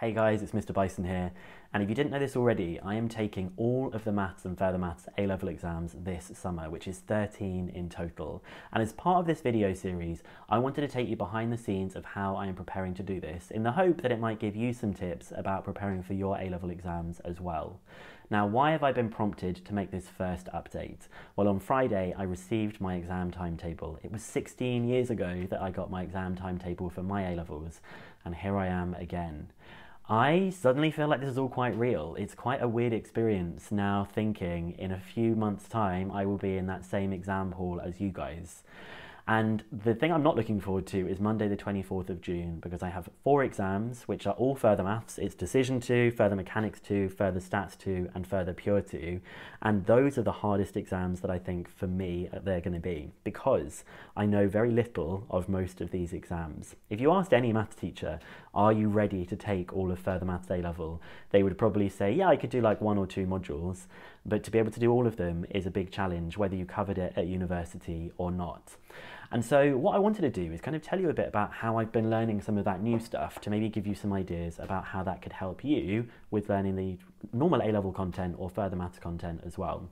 Hey guys, it's Mr. Bicen here, and if you didn't know this already, I am taking all of the maths and further maths A-level exams this summer, which is 13 in total. And as part of this video series, I wanted to take you behind the scenes of how I am preparing to do this, in the hope that it might give you some tips about preparing for your A-level exams as well. Now, why have I been prompted to make this first update? Well, on Friday, I received my exam timetable. It was 16 years ago that I got my exam timetable for my A-levels, and here I am again. I suddenly feel like this is all quite real. It's quite a weird experience now thinking in a few months' time I will be in that same exam hall as you guys. And the thing I'm not looking forward to is Monday, the 24th of June, because I have four exams, which are all further maths. It's Decision 2, Further Mechanics 2, Further Stats 2, and Further Pure 2. And those are the hardest exams that I think for me they're going to be, because I know very little of most of these exams. If you asked any maths teacher, are you ready to take all of Further Maths A level? They would probably say, yeah, I could do like one or two modules, but to be able to do all of them is a big challenge, whether you covered it at university or not. And so what I wanted to do is kind of tell you a bit about how I've been learning some of that new stuff to maybe give you some ideas about how that could help you with learning the normal A-level content or further maths content as well.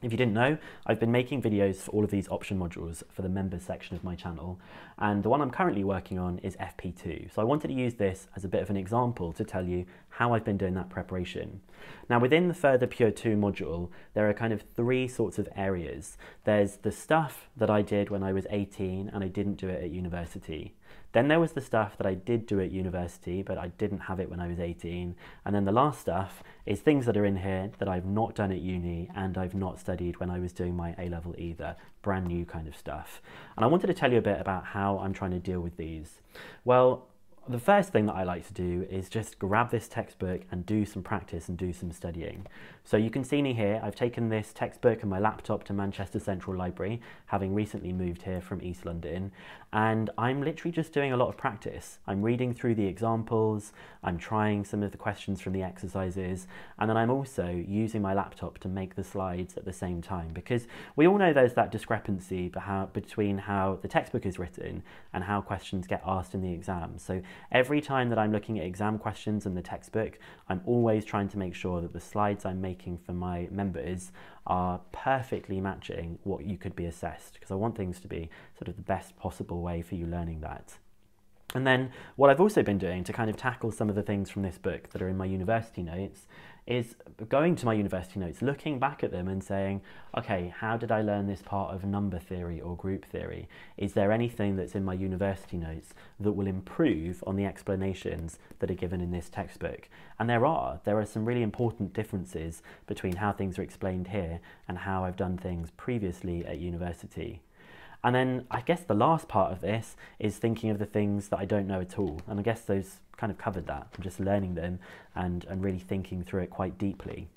If you didn't know, I've been making videos for all of these option modules for the members section of my channel, and the one I'm currently working on is FP2. So I wanted to use this as a bit of an example to tell you how I've been doing that preparation. Now within the Further Pure 2 module, there are kind of three sorts of areas. There's the stuff that I did when I was 18 and I didn't do it at university. Then there was the stuff that I did do at university, but I didn't have it when I was 18. And then the last stuff is things that are in here that I've not done at uni and I've not studied when I was doing my A level either. Brand new kind of stuff. And I wanted to tell you a bit about how I'm trying to deal with these. Well, the first thing that I like to do is just grab this textbook and do some practice and do some studying. So you can see me here, I've taken this textbook and my laptop to Manchester Central Library, having recently moved here from East London, and I'm literally just doing a lot of practice. I'm reading through the examples, I'm trying some of the questions from the exercises, and then I'm also using my laptop to make the slides at the same time, because we all know there's that discrepancy between how the textbook is written and how questions get asked in the exam. So every time that I'm looking at exam questions in the textbook, I'm always trying to make sure that the slides I'm making for my members are perfectly matching what you could be assessed, because I want things to be sort of the best possible way for you learning that. And then what I've also been doing to kind of tackle some of the things from this book that are in my university notes is going to my university notes, looking back at them and saying, okay, how did I learn this part of number theory or group theory? Is there anything that's in my university notes that will improve on the explanations that are given in this textbook? And there are. There are some really important differences between how things are explained here and how I've done things previously at university. And then I guess the last part of this is thinking of the things that I don't know at all. And I guess those kind of covered that. I'm just learning them and, and really thinking through it quite deeply.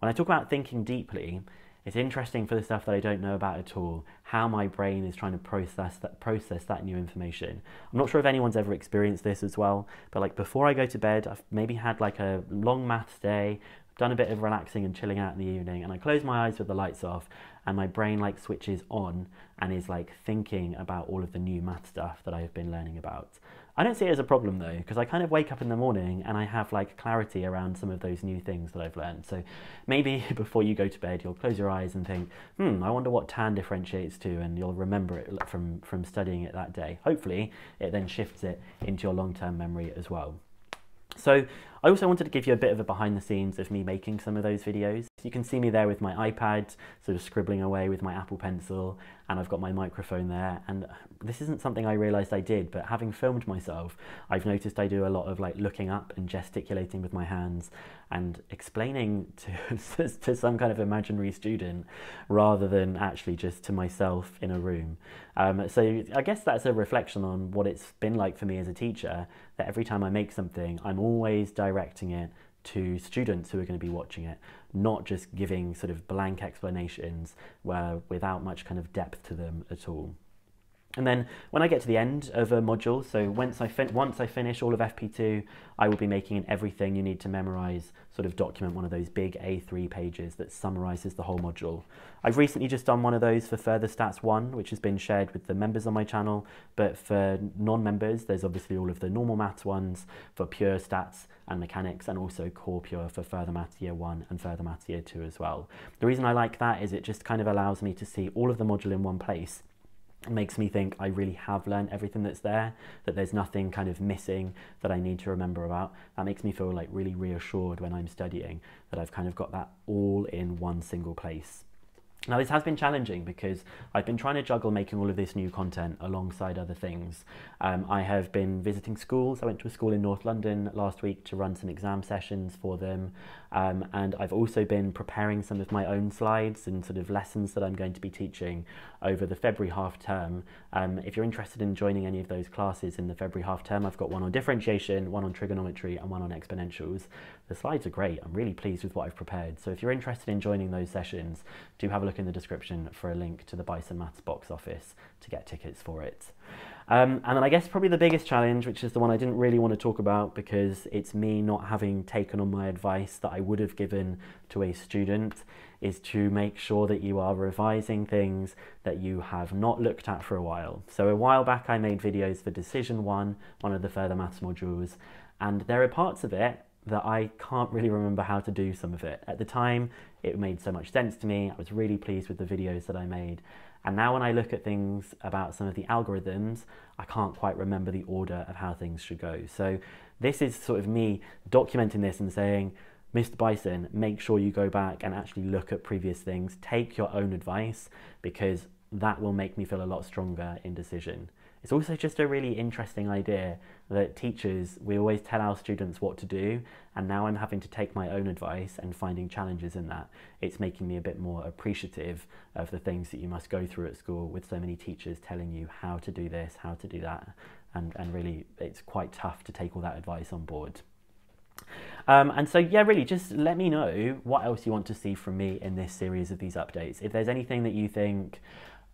When I talk about thinking deeply, it's interesting for the stuff that I don't know about at all, how my brain is trying to process that process that new information. I'm not sure if anyone's ever experienced this as well, but like before I go to bed, I've maybe had like a long maths day, done a bit of relaxing and chilling out in the evening, and I close my eyes with the lights off, and my brain like switches on and is like thinking about all of the new math stuff that I've been learning about. I don't see it as a problem though, because I kind of wake up in the morning and I have like clarity around some of those new things that I've learned. So maybe before you go to bed, you'll close your eyes and think, hmm, I wonder what tan differentiates to, and you'll remember it from, from studying it that day. Hopefully, it then shifts it into your long-term memory as well. So I also wanted to give you a bit of a behind the scenes of me making some of those videos. You can see me there with my iPad, sort of scribbling away with my Apple Pencil, and I've got my microphone there. And this isn't something I realized I did, but having filmed myself, I've noticed I do a lot of like looking up and gesticulating with my hands and explaining to, to some kind of imaginary student rather than actually just to myself in a room. Um, so I guess that's a reflection on what it's been like for me as a teacher, that every time I make something, I'm always directing it to students who are going to be watching it, not just giving sort of blank explanations where without much kind of depth to them at all. And then when I get to the end of a module, so once I, once I finish all of FP2, I will be making an everything you need to memorize sort of document, one of those big A3 pages that summarizes the whole module. I've recently just done one of those for Further Stats 1, which has been shared with the members on my channel, but for non-members, there's obviously all of the normal maths ones. For pure stats, and mechanics, and also core pure for further maths year one and further maths year two as well. The reason I like that is it just kind of allows me to see all of the module in one place makes me think I really have learned everything that's there, that there's nothing kind of missing that I need to remember about. That makes me feel like really reassured when I'm studying that I've kind of got that all in one single place. Now, this has been challenging because I've been trying to juggle making all of this new content alongside other things. Um, I have been visiting schools. I went to a school in North London last week to run some exam sessions for them. Um, and I've also been preparing some of my own slides and sort of lessons that I'm going to be teaching over the February half term. Um, if you're interested in joining any of those classes in the February half term, I've got one on differentiation, one on trigonometry, and one on exponentials. The slides are great. I'm really pleased with what I've prepared. So if you're interested in joining those sessions, do have a look in the description for a link to the Bicen Maths box office to get tickets for it. Um, and then I guess probably the biggest challenge, which is the one I didn't really want to talk about because it's me not having taken on my advice that I would have given to a student, is to make sure that you are revising things that you have not looked at for a while. So a while back I made videos for Decision 1, one of the further maths modules, and there are parts of it that I can't really remember how to do some of it. At the time, it made so much sense to me. I was really pleased with the videos that I made. And now when I look at things about some of the algorithms, I can't quite remember the order of how things should go. So this is sort of me documenting this and saying, Mr. Bicen, make sure you go back and actually look at previous things. Take your own advice because that will make me feel a lot stronger in decision. It's also just a really interesting idea that teachers, we always tell our students what to do, and now I'm having to take my own advice and finding challenges in that. It's making me a bit more appreciative of the things that you must go through at school with so many teachers telling you how to do this, how to do that, and, and really it's quite tough to take all that advice on board. Um, and so, yeah, really, just let me know what else you want to see from me in this series of these updates. If there's anything that you think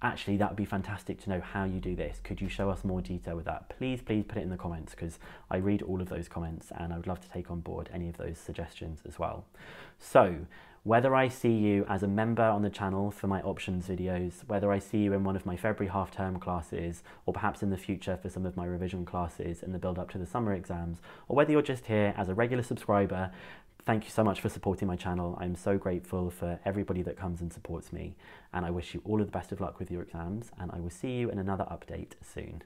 actually that would be fantastic to know how you do this. Could you show us more detail with that? Please please put it in the comments because i read all of those comments and i would love to take on board any of those suggestions as well. So whether I see you as a member on the channel for my options videos, whether I see you in one of my February half term classes, or perhaps in the future for some of my revision classes in the build up to the summer exams, or whether you're just here as a regular subscriber Thank you so much for supporting my channel. I'm so grateful for everybody that comes and supports me. And I wish you all of the best of luck with your exams. And I will see you in another update soon.